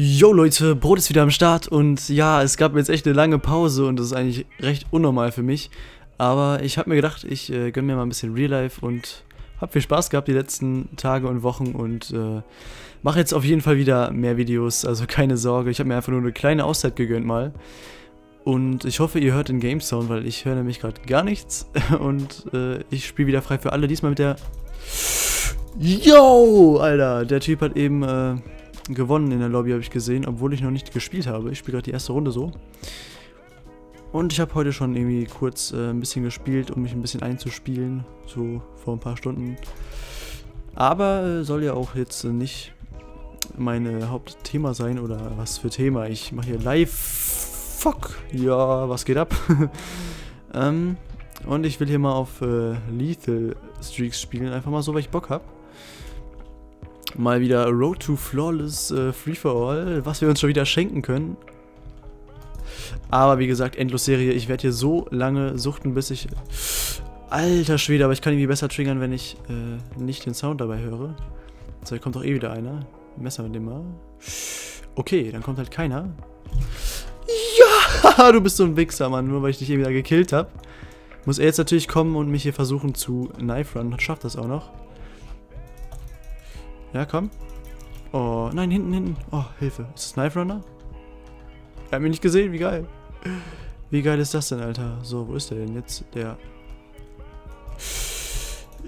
Yo Leute, Brot ist wieder am Start und ja, es gab jetzt echt eine lange Pause und das ist eigentlich recht unnormal für mich. Aber ich habe mir gedacht, ich äh, gönne mir mal ein bisschen Real Life und habe viel Spaß gehabt die letzten Tage und Wochen und äh, mache jetzt auf jeden Fall wieder mehr Videos, also keine Sorge. Ich habe mir einfach nur eine kleine Auszeit gegönnt mal. Und ich hoffe, ihr hört den Game Sound, weil ich höre nämlich gerade gar nichts. Und äh, ich spiele wieder frei für alle. Diesmal mit der... Yo, Alter, der Typ hat eben... Äh, gewonnen in der Lobby, habe ich gesehen, obwohl ich noch nicht gespielt habe. Ich spiele gerade die erste Runde so. Und ich habe heute schon irgendwie kurz äh, ein bisschen gespielt, um mich ein bisschen einzuspielen, so vor ein paar Stunden. Aber äh, soll ja auch jetzt äh, nicht mein Hauptthema sein oder was für Thema. Ich mache hier live. Fuck. Ja, was geht ab? ähm, und ich will hier mal auf äh, Lethal Streaks spielen, einfach mal so, weil ich Bock habe. Mal wieder Road to Flawless äh, Free for All, was wir uns schon wieder schenken können. Aber wie gesagt, Endlos-Serie, ich werde hier so lange suchten, bis ich... Alter Schwede, aber ich kann irgendwie besser triggern, wenn ich äh, nicht den Sound dabei höre. So, hier kommt doch eh wieder einer. Messer mit dem mal. Okay, dann kommt halt keiner. Ja, du bist so ein Wichser, Mann, nur weil ich dich eben wieder gekillt habe. Muss er jetzt natürlich kommen und mich hier versuchen zu Knife Run. Schafft das auch noch. Ja, komm. Oh, nein, hinten, hinten. Oh, Hilfe. Ist das Knife Runner? Er hat mich nicht gesehen, wie geil. Wie geil ist das denn, Alter? So, wo ist der denn jetzt? Der.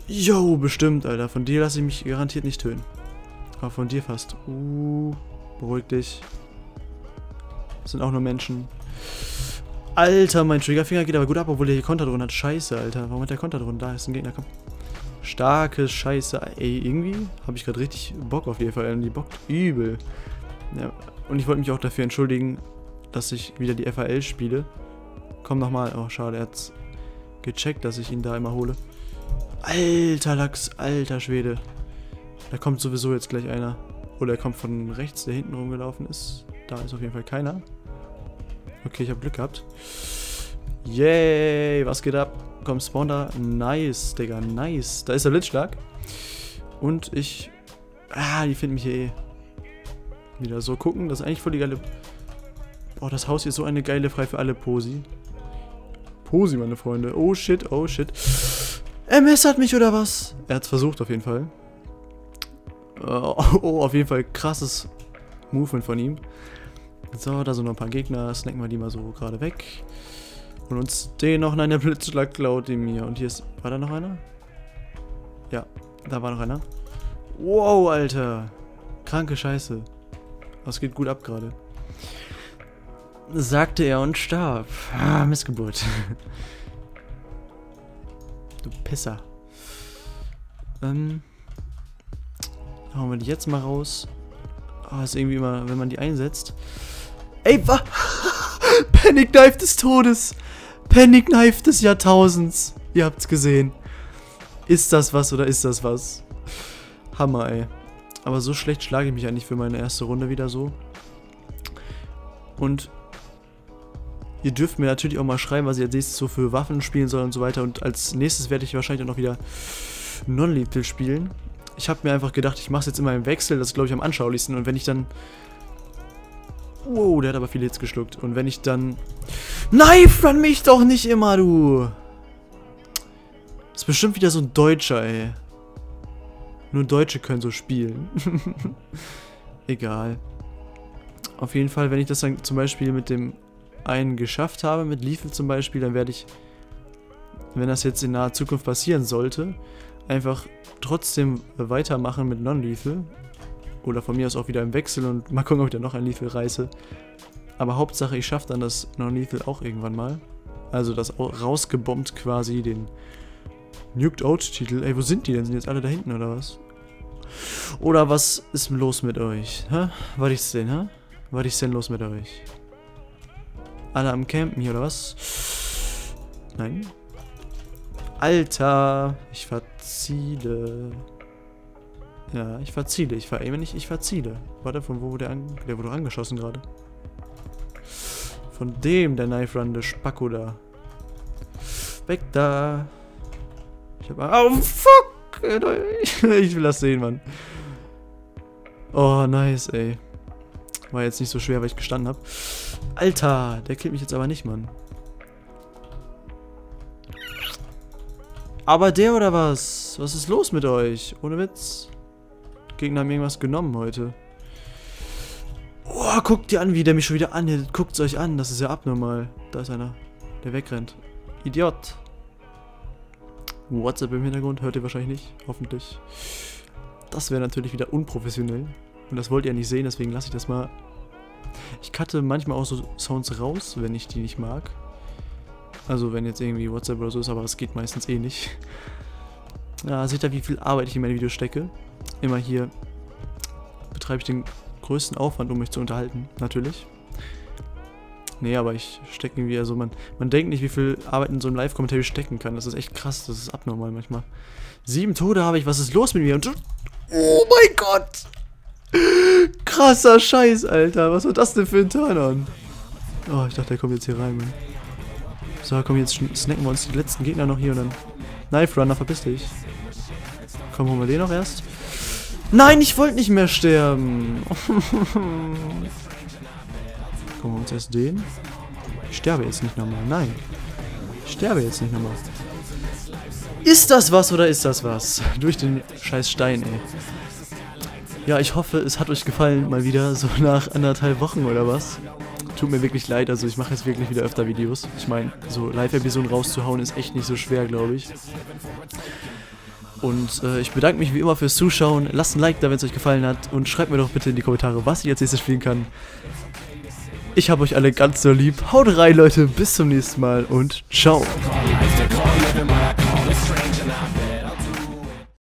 Yo, bestimmt, Alter. Von dir lasse ich mich garantiert nicht töten. Aber von dir fast. Uh, beruhig dich. Das sind auch nur Menschen. Alter, mein Triggerfinger geht aber gut ab, obwohl der hier Konter drin hat. Scheiße, Alter. Warum hat der Konter drin? Da ist ein Gegner, komm. Starke Scheiße. Ey, irgendwie habe ich gerade richtig Bock auf jeden Fall. Die bockt übel. Ja, und ich wollte mich auch dafür entschuldigen, dass ich wieder die FAL spiele. Komm nochmal. Oh, schade, er hat's gecheckt, dass ich ihn da immer hole. Alter Lachs, alter Schwede. Da kommt sowieso jetzt gleich einer. Oder er kommt von rechts, der hinten rumgelaufen ist. Da ist auf jeden Fall keiner. Okay, ich habe Glück gehabt. Yay, was geht ab? Komm, spawn da. Nice, Digga, nice. Da ist der Blitzschlag. Und ich... Ah, die finden mich hier eh. Wieder so gucken. Das ist eigentlich voll die geile... Boah, das Haus hier ist so eine geile Frei für alle Posi. Posi, meine Freunde. Oh shit, oh shit. Er messert mich oder was? Er hat es versucht auf jeden Fall. Oh, oh, auf jeden Fall krasses Movement von ihm. So, da sind noch ein paar Gegner. Snacken wir die mal so gerade weg. Und uns den noch. Nein, der Blitzschlag klaut ihn mir. Und hier ist... War da noch einer? Ja, da war noch einer. Wow, Alter. Kranke Scheiße. Das geht gut ab gerade. Sagte er und starb. Ah, Missgeburt. du Pisser. Ähm... Hauen wir die jetzt mal raus. Ah, ist irgendwie immer, wenn man die einsetzt. Ey, was? Panic Knife des Todes. Panic Knife des Jahrtausends. Ihr habt's gesehen. Ist das was oder ist das was? Hammer, ey. Aber so schlecht schlage ich mich eigentlich für meine erste Runde wieder so. Und ihr dürft mir natürlich auch mal schreiben, was ihr als nächstes so für Waffen spielen soll und so weiter. Und als nächstes werde ich wahrscheinlich auch noch wieder Non-Lethal spielen. Ich habe mir einfach gedacht, ich mache es jetzt immer im Wechsel. Das ist, glaube ich, am anschaulichsten. Und wenn ich dann... Wow, der hat aber viele Hits geschluckt. Und wenn ich dann Knife run mich doch nicht immer, du. Das ist bestimmt wieder so ein Deutscher, ey. Nur Deutsche können so spielen. Egal. Auf jeden Fall, wenn ich das dann zum Beispiel mit dem einen geschafft habe, mit Liefel zum Beispiel, dann werde ich, wenn das jetzt in naher Zukunft passieren sollte, einfach trotzdem weitermachen mit Non-Lethal. Oder von mir aus auch wieder im Wechsel und mal gucken, ob ich da noch ein Lethal reiße. Aber Hauptsache, ich schaffe dann das Non-Lethal auch irgendwann mal. Also das rausgebombt quasi, den Nuked Out-Titel. Ey, wo sind die denn? Sind jetzt alle da hinten oder was? Oder was ist los mit euch? Hä? Was ist denn, hä? Was ist denn los mit euch? Alle am Campen hier, oder was? Nein. Alter, ich verziele. Ja, ich verziele. Ich veraime nicht, ich verziele. Warte, von wo wurde der, an der wurde angeschossen gerade? Von dem, der Knife Run, der Spacko da. Weg da. Ich hab... Oh, fuck! Ich will das sehen, Mann. Oh, nice, ey. War jetzt nicht so schwer, weil ich gestanden habe. Alter, der killt mich jetzt aber nicht, Mann. Aber der oder was? Was ist los mit euch? Ohne Witz. Gegner haben irgendwas genommen heute. Oh, guckt ihr an, wie der mich schon wieder anhält. Guckt euch an, das ist ja abnormal. Da ist einer, der wegrennt. Idiot. WhatsApp im Hintergrund hört ihr wahrscheinlich nicht, hoffentlich. Das wäre natürlich wieder unprofessionell. Und das wollt ihr nicht sehen, deswegen lasse ich das mal. Ich cutte manchmal auch so Sounds raus, wenn ich die nicht mag. Also wenn jetzt irgendwie WhatsApp oder so ist, aber es geht meistens eh nicht. Ja, seht ihr, wie viel Arbeit ich in meine Videos stecke. Immer hier betreibe ich den größten Aufwand, um mich zu unterhalten, natürlich. Nee, aber ich stecke irgendwie, also man, man denkt nicht, wie viel Arbeit in so einem Live-Kommentar stecken kann. Das ist echt krass, das ist abnormal manchmal. Sieben Tode habe ich, was ist los mit mir? Und, oh mein Gott! Krasser Scheiß, Alter. Was war das denn für ein Turn-on? Oh, ich dachte, der kommt jetzt hier rein, Mann. So, komm, jetzt snacken wir uns die letzten Gegner noch hier und dann... Knife Runner, verpiss dich. Komm, holen wir den noch erst. Nein, ich wollte nicht mehr sterben. Gucken wir uns erst den. Ich sterbe jetzt nicht nochmal. Nein. Ich sterbe jetzt nicht nochmal. Ist das was oder ist das was? Durch den scheiß Stein, ey. Ja, ich hoffe, es hat euch gefallen, mal wieder, so nach anderthalb Wochen oder was. Tut mir wirklich leid, also ich mache jetzt wirklich wieder öfter Videos. Ich meine, so Live-Episoden rauszuhauen ist echt nicht so schwer, glaube ich. Und äh, ich bedanke mich wie immer fürs Zuschauen. Lasst ein Like da, wenn es euch gefallen hat. Und schreibt mir doch bitte in die Kommentare, was ich als nächstes spielen kann. Ich habe euch alle ganz so lieb. Haut rein, Leute. Bis zum nächsten Mal und ciao.